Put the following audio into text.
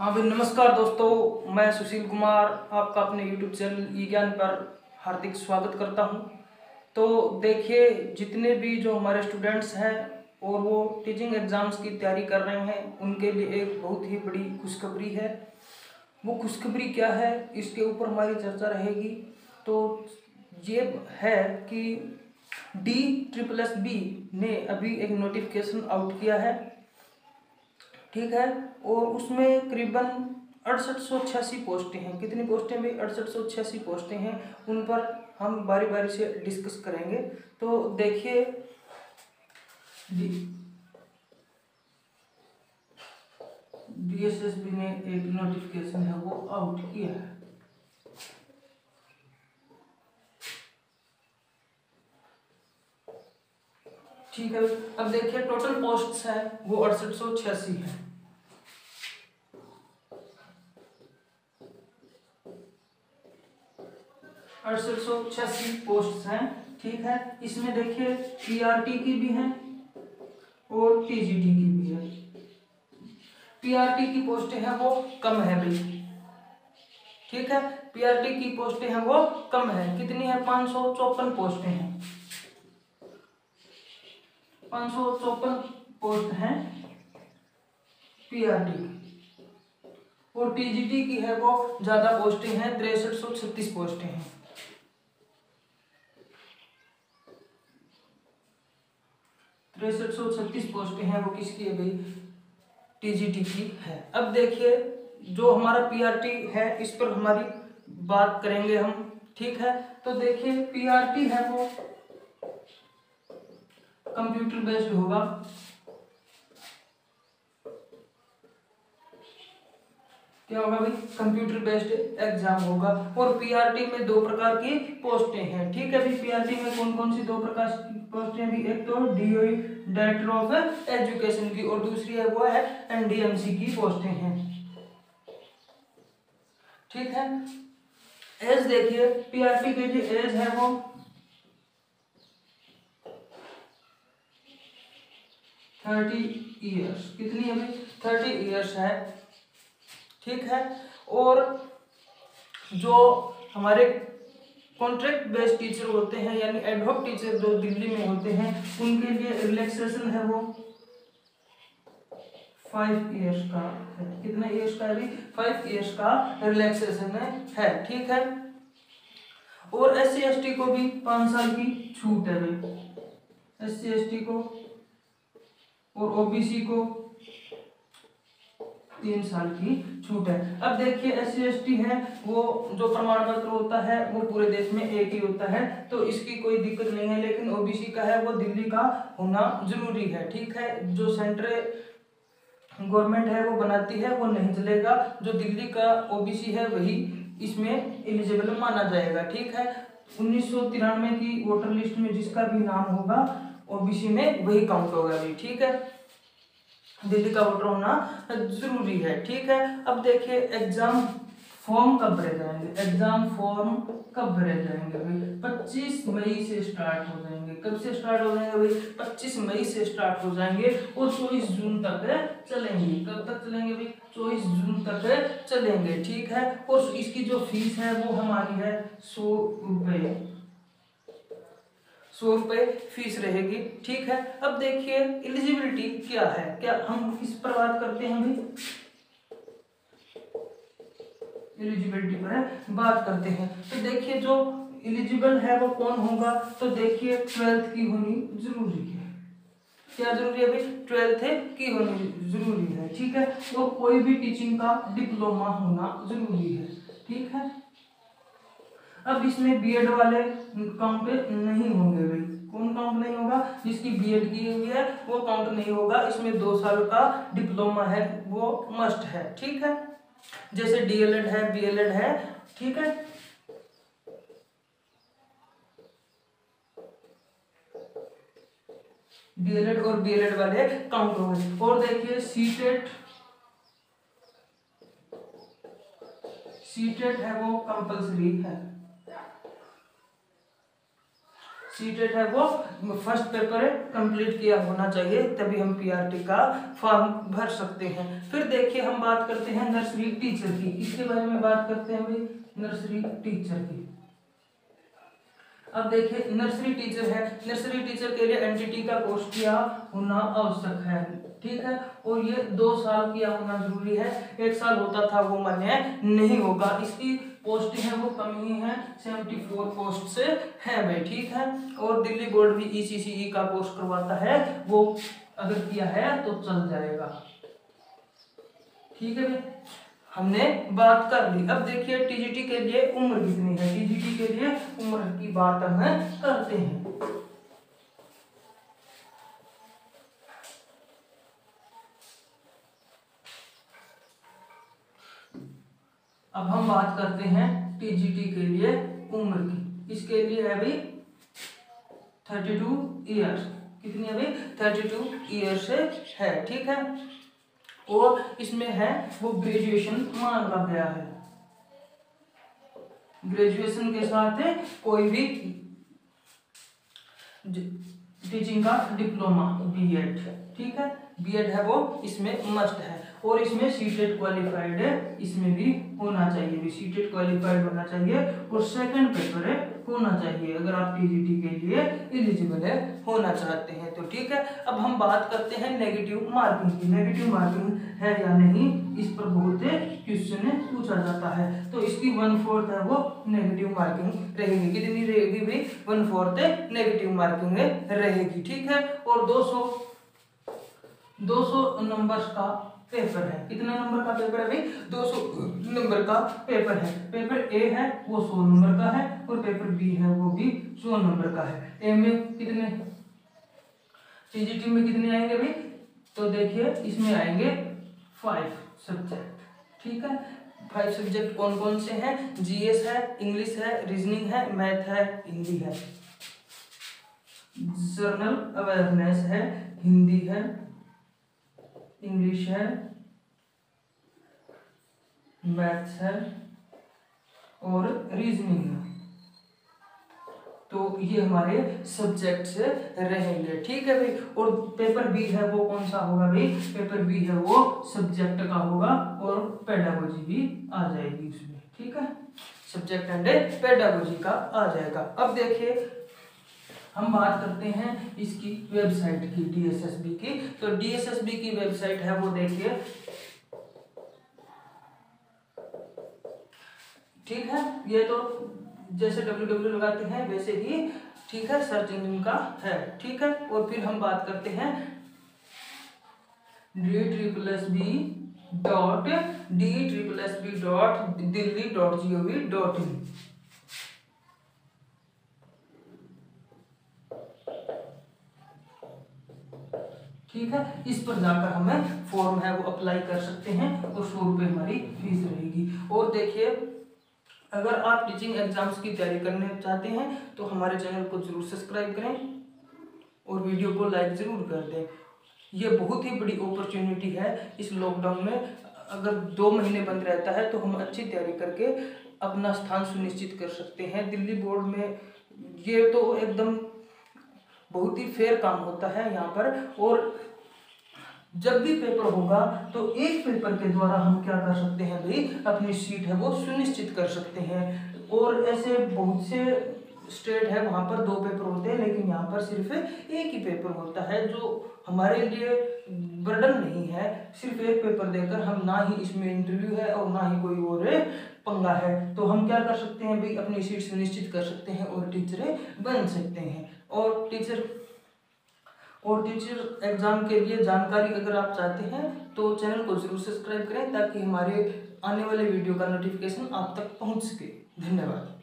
हाँ भाई नमस्कार दोस्तों, मैं सुशील कुमार, आपका अपने यूट्यूब चैनल ई ज्ञान पर हार्दिक स्वागत करता हूँ। तो देखिए, जितने भी जो हमारे स्टूडेंट्स हैं और वो टीचिंग एग्ज़ाम्स की तैयारी कर रहे हैं, उनके लिए एक बहुत ही बड़ी खुशखबरी है। वो खुशखबरी क्या है, इसके ऊपर हमारी चर्चा रहेगी। तो ये है कि डी ट्रिपल एस बी ने अभी एक नोटिफिकेशन आउट किया है। ठीक है? और उसमें करीबन अड़सठ सौ छियासी पोस्टें हैं। कितनी पोस्टें भी अड़सठ सौ छियासी पोस्टें हैं। उन पर हम बारी बारी से डिस्कस करेंगे। तो देखिए डीएसएसबी ने एक नोटिफिकेशन है, वो आउट किया है। ठीक है, अब देखिए टोटल पोस्ट्स है, वो अड़सठ सौ छियासी है। अड़सठ सौ छियासी पोस्ट हैं, ठीक है? इसमें देखिए पीआरटी की भी है और टीजीटी की भी है। पीआरटी की पोस्टें है वो कम है भाई। ठीक है? पीआरटी की पोस्टें हैं वो कम है। कितनी है? पाँच सौ चौपन पोस्टें हैं। पाँच सौ चौपन पोस्ट हैं। पीआरटी और टीजीटी की है वो ज़्यादा पोस्टें हैं, तिरसठ सौ छत्तीस पोस्टें हैं। तिरसठ सौ छत्तीस पोस्टें हैं, वो किसकी है भाई? टीजीटी की है। अब देखिए, जो हमारा पीआरटी है, इस पर हमारी बात करेंगे हम, ठीक है? तो देखिए पीआरटी है वो कंप्यूटर बेस्ड होगा। क्या होगा भाई? कंप्यूटर बेस्ड एग्ज़ाम होगा। और पीआरटी में दो प्रकार की पोस्टें हैं, ठीक है पीआरटी में कौन कौन सी दो प्रकार की पोस्टें भी एक तो डीओई डायरेक्टर ऑफ़ एजुकेशन की, और दूसरी है वो है एनडीएमसी की पोस्टें हैं। ठीक है? एज देखिए पीआरटी के जो एज है वो थर्टी ईयर्स। कितनी है भाई थर्टी ईयर्स है। ठीक है? और जो हमारे कॉन्ट्रैक्ट बेस्ड टीचर होते हैं, यानी एडहॉक टीचर जो दिल्ली में होते हैं, उनके लिए रिलैक्सेशन है वो? फाइव इयर्स का है। कितने इयर्स का है फाइव इयर्स का रिलैक्सेशन है। ठीक है? और एस सी को भी पाँच साल की छूट है भाई एस सी को और ओबीसी को तीन साल की छूट है। अब देखिए एस सी है, वो जो प्रमाण पत्र होता है, वो पूरे देश में एक ही होता है तो इसकी कोई दिक्कत नहीं है, लेकिन ओबीसी का है, वो दिल्ली का होना ज़रूरी है, ठीक है? जो सेंट्रल गवर्नमेंट है, वो बनाती है, वो नहीं चलेगा। जो दिल्ली का ओबीसी है, वही इसमें एलिजिबल माना जाएगा, ठीक है? उन्नीस सौ तिरानवे की वोटर लिस्ट में जिसका भी नाम होगा ओबीसी में वही काउंट होगा भी ठीक है? दिल्ली का वोटर होना ज़रूरी है, ठीक है? अब देखिए एग्ज़ाम फॉर्म कब भरे जाएँगे? एग्ज़ाम फॉर्म कब भरे जाएँगे भाई 25 मई से स्टार्ट हो जाएँगे। कब से स्टार्ट हो जाएँगे भाई 25 मई से स्टार्ट हो जाएँगे और 24 जून तक चलेंगे। कब तक चलेंगे भाई 24 जून तक चलेंगे, ठीक है? और इसकी जो फ़ीस है, वो हमारी है सौ रुपये सौ रुपये फ़ीस रहेगी, ठीक है? अब देखिए एलिजिबिलिटी क्या है? क्या हम इस पर बात करते हैं भाई एलिजिबिलिटी पर बात करते हैं। तो देखिए, जो एलिजिबल है वो कौन होगा? तो देखिए ट्वेल्थ की होनी ज़रूरी है। क्या ज़रूरी है भाई ट्वेल्थ की होनी ज़रूरी है, ठीक है? वो कोई भी टीचिंग का डिप्लोमा होना ज़रूरी है, ठीक है? अब इसमें बीएड वाले काउंट नहीं होंगे भाई। कौन काउंट नहीं होगा? जिसकी बीएड की हुई है, वो काउंट नहीं होगा। इसमें दो साल का डिप्लोमा है, वो मस्ट है, ठीक है? जैसे डीएलएड है बीएलएड है, ठीक है? डीएलएड और बीएलएड वाले काउंट होंगे और देखिए सीटेट सीटेट है वो कंपलसरी है। सीटेट है वो। फ़र्स्ट पेपर कंप्लीट किया होना चाहिए, तभी हम पीआरटी का फॉर्म भर सकते हैं। फिर देखिए, हम बात करते हैं नर्सरी टीचर की। इसके बारे में बात करते हैं भाई नर्सरी टीचर की। अब देखिए नर्सरी टीचर है। नर्सरी टीचर के लिए एनटीटी का कोर्स किया होना आवश्यक है, ठीक है? और ये दो साल किया होना ज़रूरी है। एक साल होता था वो मान्य नहीं होगा। इसकी पोस्ट है, वो कम ही है सेवेंटी फोर पोस्ट से है भाई, ठीक है? और दिल्ली बोर्ड भी ईसीसीई सी का पोस्ट करवाता है, वो अगर किया है तो चल जाएगा। ठीक है भाई? हमने बात कर ली। अब देखिए टीजीटी के लिए उम्र कितनी है? टीजीटी के लिए उम्र की बात हम करते हैं। अब हम बात करते हैं टीजीटी के लिए उम्र की। इसके लिए है भाई? थर्टी टू ईयर्स कितनी अभी थर्टी टू ईयर्स है, ठीक है? और इसमें है, वो ग्रेजुएशन मांगा गया है। ग्रेजुएशन के साथ कोई भी टीचिंग का डिप्लोमा बीएड ठीक है? बीएड है वो, इसमें मस्ट है। और इसमें सीटेड क्वालिफाइड है इसमें भी होना चाहिए, भी सीटेड क्वालिफाइड होना चाहिए और सेकंड पेपर है होना चाहिए, अगर आप टीजीटी के लिए एलिजिबल है, होना चाहते हैं तो ठीक है। अब हम बात करते हैं नेगेटिव मार्किंग की नेगेटिव मार्किंग है या नहीं, इस पर बहुत क्वेश्चन पूछा जाता है। तो इसकी वन फोर्थ है वो नेगेटिव मार्किंग रहेगी। कितनी रहेगी भाई? वन फोर्थ नेगेटिव मार्किंग रहेगी, ठीक है? और 200 200 नंबर्स का पेपर है। कितने नंबर का पेपर है भाई? 200 नंबर का पेपर है। पेपर ए है, वो 100 नंबर का है और पेपर बी है, वो भी 100 नंबर का है। ए में कितने? सीजीटी में कितने आएँगे भाई? तो देखिए, इसमें आएँगे फाइव सब्जेक्ट ठीक है? फाइव सब्जेक्ट कौन कौन से हैं? जीएस है इंग्लिश है रीजनिंग है मैथ है, हिंदी है। जर्नल अवेयरनेस है, हिंदी है इंग्लिश है। मैथ्स है। और रीजनिंग है। तो ये हमारे सब्जेक्ट से रहेंगे। ठीक है भाई? और पेपर बी है वो कौन सा होगा भाई? पेपर बी है वो सब्जेक्ट का होगा और पेडागोजी भी आ जाएगी उसमें। ठीक है? सब्जेक्ट एंड पेडागोजी का आ जाएगा। अब देखिए हम बात करते हैं इसकी वेबसाइट की डीएसएसबी की। तो डीएसएसबी की वेबसाइट है वो देखिए। ठीक है? ये तो जैसे डब्ल्यू डब्ल्यू लगाते हैं, वैसे ही ठीक है सर्च इंजन का है। ठीक है? और फिर हम बात करते हैं D triple S B dot D triple S B dot Delhi dot G O V dot in ठीक है? इस पर जाकर हमें फॉर्म है, वो अप्लाई कर सकते हैं और सौ रुपये हमारी फ़ीस रहेगी। और देखिए, अगर आप टीचिंग एग्ज़ाम्स की तैयारी करने चाहते हैं तो हमारे चैनल को ज़रूर सब्सक्राइब करें और वीडियो को लाइक ज़रूर कर दें। ये बहुत ही बड़ी अपॉर्चुनिटी है इस लॉकडाउन में। अगर दो महीने बंद रहता है तो हम अच्छी तैयारी करके अपना स्थान सुनिश्चित कर सकते हैं। दिल्ली बोर्ड में ये तो एकदम बहुत ही फेयर काम होता है यहाँ पर। और जब भी पेपर होगा तो एक पेपर के द्वारा हम क्या कर सकते हैं भाई? अपनी सीट है वो सुनिश्चित कर सकते हैं। और ऐसे बहुत से स्टेट है, वहाँ पर दो पेपर होते हैं, लेकिन यहाँ पर सिर्फ़ एक ही पेपर होता है, जो हमारे लिए बर्डन नहीं है। सिर्फ़ एक पेपर देकर हम ना ही इसमें इंटरव्यू है और ना ही कोई और पंगा है तो हम क्या कर सकते हैं? भाई, अपनी सीट सुनिश्चित कर सकते हैं और टीचर बन सकते हैं। और टीचर और टीचर एग्ज़ाम के लिए जानकारी अगर आप चाहते हैं तो चैनल को ज़रूर सब्सक्राइब करें ताकि हमारे आने वाले वीडियो का नोटिफिकेशन आप तक पहुँच सके। धन्यवाद।